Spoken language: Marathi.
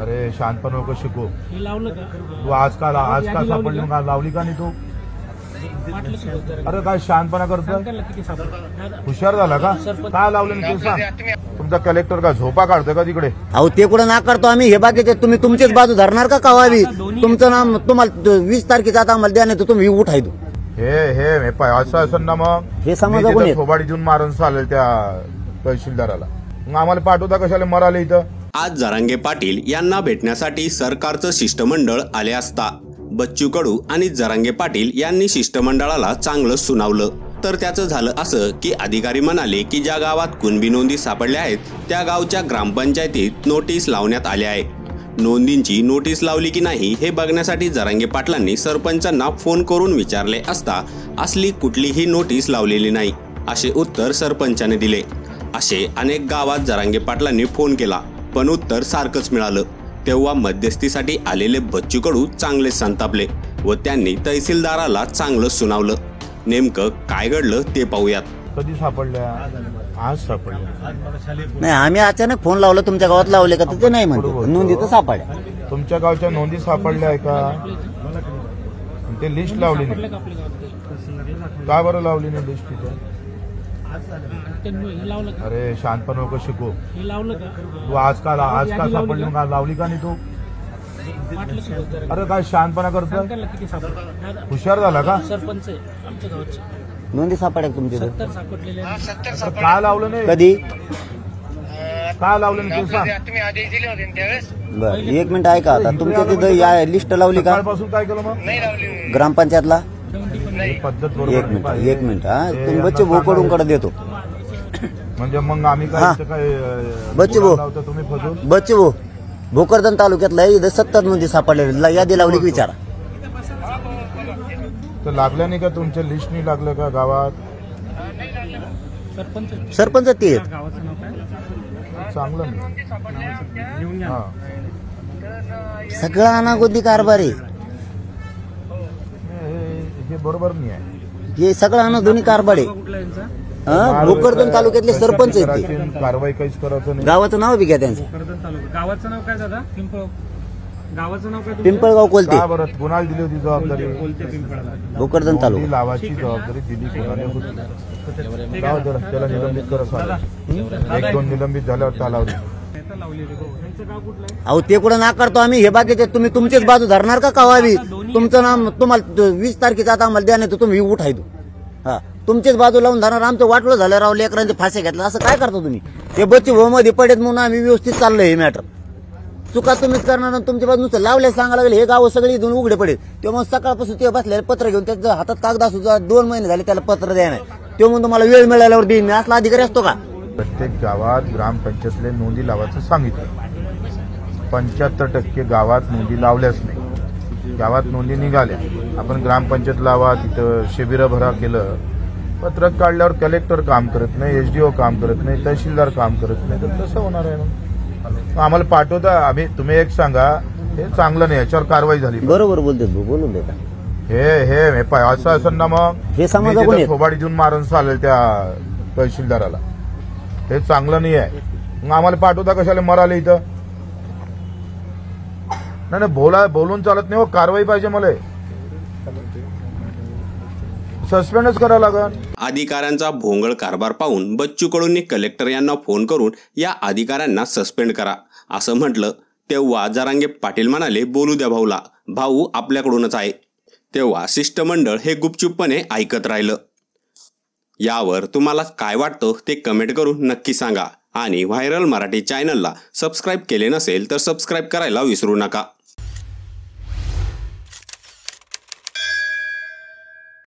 अरे शांतपण नको शिकू. हे लावलं का? तू आज का आज का लावली सापडली का? लावली का नाही तू. अरे काय शांतपणा सापडलं. हुशार झाला का. काय लावलं नाही ते? सांग. तुमचा कलेक्टर का झोपा काढतोय का तिकडे? अहो ते कुठं नाकारतो आम्ही? हे बाकीचे तुम्ही तुमचीच बाजू धरणार का कवावी? तुमचं नाम तुम्हाला वीस तारखेचा आता आम्हाला द्या नाही तर तुम्ही उठायदो हे हे हे पाय असं असं ना मग. हे समाजा? थोबाडी देऊन मारून चालेल त्या तहसीलदाराला. मग आम्हाला पाठवता कशाला मराले इथं? आज जरांगे पाटील यांना भेटण्यासाठी सरकारचं शिष्टमंडळ आले असता. बच्चू कडू आणि जरांगे पाटील यांनी शिष्टमंडळाला चांगलं सुनावलं. तर त्याचं झालं असं की अधिकारी म्हणाले की ज्या गावात कुणबी नोंदी सापडल्या आहेत त्या गावच्या ग्रामपंचायतीत नोटीस लावण्यात आल्या आहे नोंदींची नोटीस लावली की नाही हे बघण्यासाठी जरांगे पाटलांनी सरपंचांना फोन करून विचारले असता असली कुठलीही नोटीस लावलेली नाही असे उत्तर सरपंचाने दिले. असे अनेक गावात जरांगे पाटलांनी फोन केला. पण उत्तर सारखंच मिळालं. तेव्हा मध्यस्थीसाठी आलेले बच्चू कडू चांगले संतापले व त्यांनी तहसीलदाराला चांगलं सुनावलं. नेमकं काय घडलं ते पाहूयात. कधी सापडल्या? आज सापडल्या. नाही आम्ही अचानक फोन लावला तुमच्या गावात लावले का तर ते नाही म्हणते. नोंदी तर सापड्या तुमच्या गावच्या नोंदी सापडल्या आहे का? ते लिस्ट लावली नाही. आपल्या गावात का बरं लावली नाही लिस्ट तिथं? हे लावलं का? अरे शांतपण नको शिकू. हे लावलं का? तू आज का आज का सापडली का लावली का नाही तू? वाटलं. अरे काय शांतपणा किती सापडलं? हुशार झाला का? सरपंच आहे आमच्या गावचे. नोंदी सापड्या का तुमच्या इथं? सत्तर सापडलेले आहेत. अरे काय लावलं नाही? कधी? काय लावलं नाही ते सांग बर एक मिनिट ऐका आता. तुमच्या तिथं या लिस्ट लावली का? सकाळपासून काय केलं मग? ग्रामपंचायतला? पद्धत एक मिनिट एक मिनिट हा. हे तुम्ही यांना बच्चे भोकडून कडे देतो. म्हणजे मग आम्ही काय हा. इथं काय अं, बच्चे भाऊ. लावतो तुम्ही फसून बच्चे भो भोकरदन तालुक्यातला इथं सत्तर नोंदी सापडलेल्या यादी लावली की विचारा. तर लागल्या नाही का तुमच्या लिस्ट नाही लागलं का गावात? सरपंच ते आहेत. गावाचं नाव काय चांगलं नाही. घेऊन घ्या हा. सगळा अनागोदी कारभार आहे. हे- बरोबर नाही आहे. हे सगळं अनागोदी कारभार आहे हा भोकरदन तालुक्यातले सरपंच आहेत ते. कारवाई काहीच करायचं नाही. गावाचं नाव बी घ्या त्यांचं. कर्जत तालुका. गावाचं नाव काय दादा? पिंपळ. गावाचं नाव काय तुमचं? पिंपळगाव कोलते. का बरं? कुणाला दिली होती जबाबदारी? कोलते पिंपळाला. भोकरदन तालुका. लावाची जबाबदारी दिली कोणाला होती? त्याला निलंबित करत. एक दोन निलंबित झाल्यावर चालावली हो यांचं गाव कुठलं आहे? अहो ते कुठं नाकारतो आम्ही? हे बाकीचे तुम्ही तुमचीच बाजू धरणार का कवावी तुमचं नाम तुम्हाला वीस तारखेचा आता आम्हाला द्या नाही तर तुम्ही उठाय दू हा. तुमचीच बाजू लावून धरणार आमचं वाटलं झालं राव लेकरांचे फासे घेतला. असं काय करता तुम्ही? ते बच्ची भाऊमध्ये पडेत म्हणून आम्ही व्यवस्थित चाललो हे मॅटर चुका तुम्हीच करणार आणि तुमच्या बाजू नुसतं लावले सांगायला लागले हे गाव सगळी इथून उघडे पडेल. तेव्हा मग सकाळपासून ते बसलेले पत्र घेऊन त्याचं हातात कागद असू जा, दोन महिने झाले त्याला पत्र द्या नाही. तेव्हा म्हणून तुम्हाला वेळ मिळाल्यावर देईन मी. असला अधिकारी असतो का? प्रत्येक गावात ग्रामपंचायतले नोंदी लावायचं सांगितलं. पंच्याहत्तर टक्के गावात नोंदी लावल्याच नाही. गावात नोंदी निघाल्या. आपण ग्रामपंचायत लावा तिथं शिबिरं भरा केलं. पत्रक काढल्यावर कलेक्टर काम करत नाही एसडीओ काम करत नाही तहसीलदार काम करत नाही. तर कसं होणार आहे मग आम्हाला पाठवता. आम्ही तुम्ही एक सांगा. हे चांगलं नाही याच्यावर कारवाई झाली बरोबर बोलते बोलून देता. हे हे हे पाय असं असं ना मग. हे समाजा आहेत? थोबाडी देऊन मारून चालेल त्या तहसीलदाराला. हे चांगलं नाही आहे. मग आम्हाला पाठवता कशाला मराले इथं? नाही नाही बोला बोलून चालत नाही हो कारवाई पाहिजे मला. सस्पेंडच करावं लागल अधिकाऱ्यांचा भोंगळ कारभार पाहून बच्चू कडूंनी कलेक्टर यांना फोन करून या अधिकाऱ्यांना सस्पेंड करा. असं म्हटलं तेव्हा जरांगे पाटील म्हणाले बोलू द्या भाऊला भाऊ आपल्याकडूनच आहे. तेव्हा शिष्टमंडळ हे गुपचूपपणे ऐकत राहिलं. यावर तुम्हाला काय वाटतं ते कमेंट करून नक्की सांगा. आणि व्हायरल मराठी चॅनलला सबस्क्राईब केले नसेल तर सबस्क्राईब करायला विसरू नका.